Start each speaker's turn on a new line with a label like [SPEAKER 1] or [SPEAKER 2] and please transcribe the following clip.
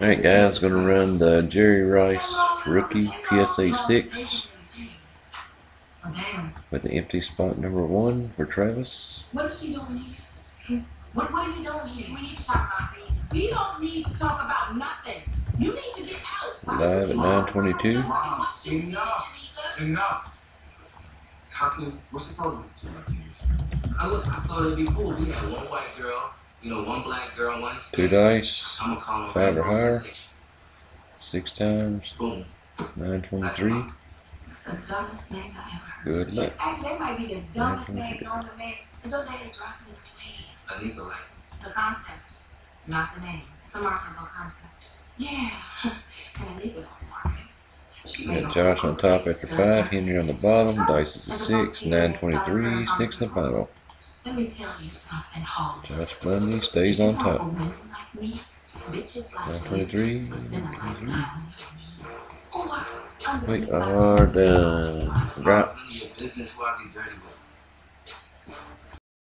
[SPEAKER 1] Alright guys, gonna run the Jerry Rice rookie PSA 6
[SPEAKER 2] Oh,
[SPEAKER 1] with the empty spot number one for Travis.
[SPEAKER 2] What is she doing here? What, what are you doing here? We need to talk about things. We don't need to talk about nothing. You need to get out.
[SPEAKER 1] Live at 922.
[SPEAKER 3] Enough. Enough. How can, what's the problem?
[SPEAKER 4] I look, I thought it'd be cool. We had one white girl, you know, one black girl, one
[SPEAKER 1] Two dice,
[SPEAKER 4] I'm gonna call them
[SPEAKER 1] Five or higher.
[SPEAKER 4] sensation.
[SPEAKER 1] six times,
[SPEAKER 4] Boom.
[SPEAKER 1] 923.
[SPEAKER 2] It's the dumbest name I ever heard.
[SPEAKER 1] Good luck.
[SPEAKER 2] Actually, that might be the dumbest name known to man. And your daddy dropped me the name.
[SPEAKER 4] Anika, like,
[SPEAKER 2] The concept, not the name. It's a marketable concept. Yeah. And Anika knows marketing. She made
[SPEAKER 1] Got Josh on top after five, Henry on the bottom, dice is a six, 923, six in the final.
[SPEAKER 2] Let me tell you something, Holmes.
[SPEAKER 1] Josh Bundy stays on
[SPEAKER 2] If you want
[SPEAKER 1] top.
[SPEAKER 2] a like me, bitches like
[SPEAKER 1] 923,
[SPEAKER 2] me will spend a lifetime on your knees. Or under
[SPEAKER 1] We
[SPEAKER 2] the
[SPEAKER 1] are done.
[SPEAKER 4] I'm